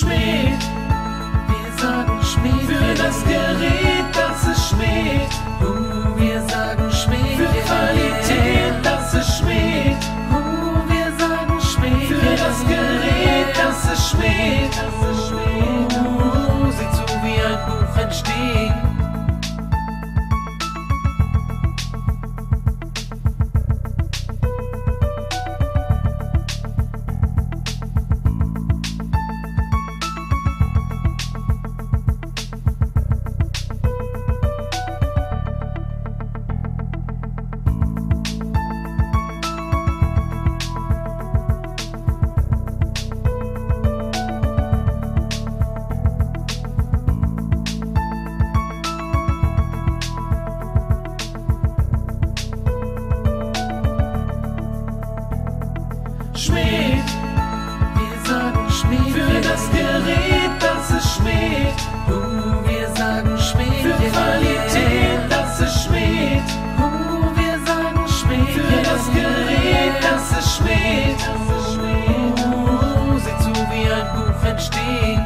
Schmidt. Schmied. Wir sagen Schmied. Für das Gerät, das es Schmied. Uh, wir sagen Schmied. Für Qualität, das es Schmied. Uh, wir sagen Schmied. Für das Gerät, das es Schmied. Das ist sieh zu, wie ein Buch entsteht.